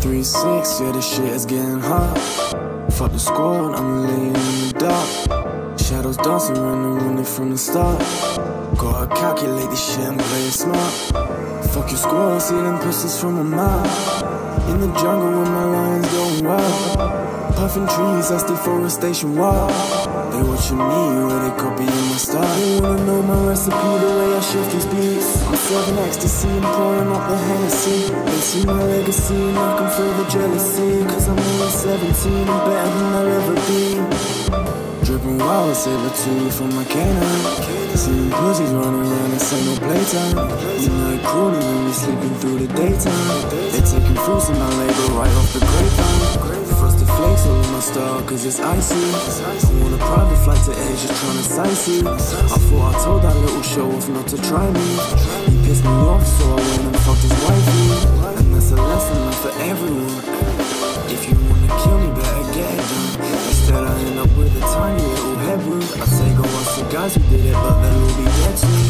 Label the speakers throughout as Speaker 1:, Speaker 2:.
Speaker 1: 3-6, yeah, the shit is getting hot. Fuck the squad, I'm laying in the dark. Shadows dancing around the from the start. Gotta calculate this shit and play it smart. Fuck your squad, see them pistols from a mile. In the jungle with my lions going wild. Puffing trees as deforestation wild. They watching me where they copying my style. They wanna know my recipe, the way I shift these beats. I'm serving ecstasy and pouring up the Hennessy. They see my legacy and I can feel the jealousy. Cause I'm only 17 and better than I'll ever be. Dripping wild, saber tooth from my canine. Seeing pussies running around, this ain't no playtime. You it cruelly when we sleeping through the daytime. They taking fruits in my labor right off the grapevine. Frosted flakes on my star, cause it's icy. I want a private flight to Asia, trying to sightsee. I thought I told that little show off not to try me. He pissed me off, so I went and fucked his wifey. And that's a lesson for everyone. If you wanna kill me, better get it done. Instead, I end up with a tiny I say go ask the guys who did it, but they'll be dead soon.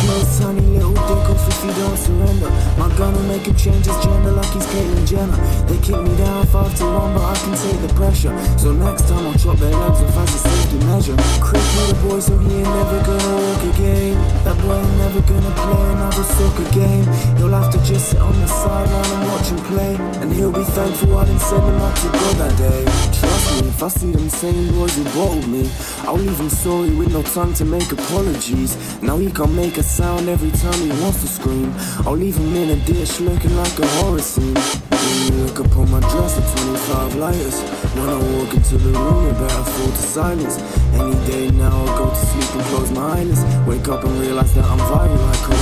Speaker 1: Shoot a tiny little dick off if you don't surrender. My gun will make him change his gender like he's Caitlyn Jenner. They kick me down five to one, but I can take the pressure. So next time I'll chop their legs off as a safety measure. Crick with the boy, so he ain't never gonna walk again. That boy ain't never gonna play another soccer game. He'll have to just sit on the sideline and watch him play. And he'll be thankful I didn't send him out to God that day. Trust me, if I see them same boys who bottled me, I'll leave him sorry with no time to make apologies. Now he can't make a sound every time he wants to scream. I'll leave him in a ditch looking like a horror scene. When you look upon my dress at 25 lighters. When I walk into the room, you better fall to silence. Any day now, I'll go to sleep and close my eyelids. Wake up and realize that I'm viral like coronavirus.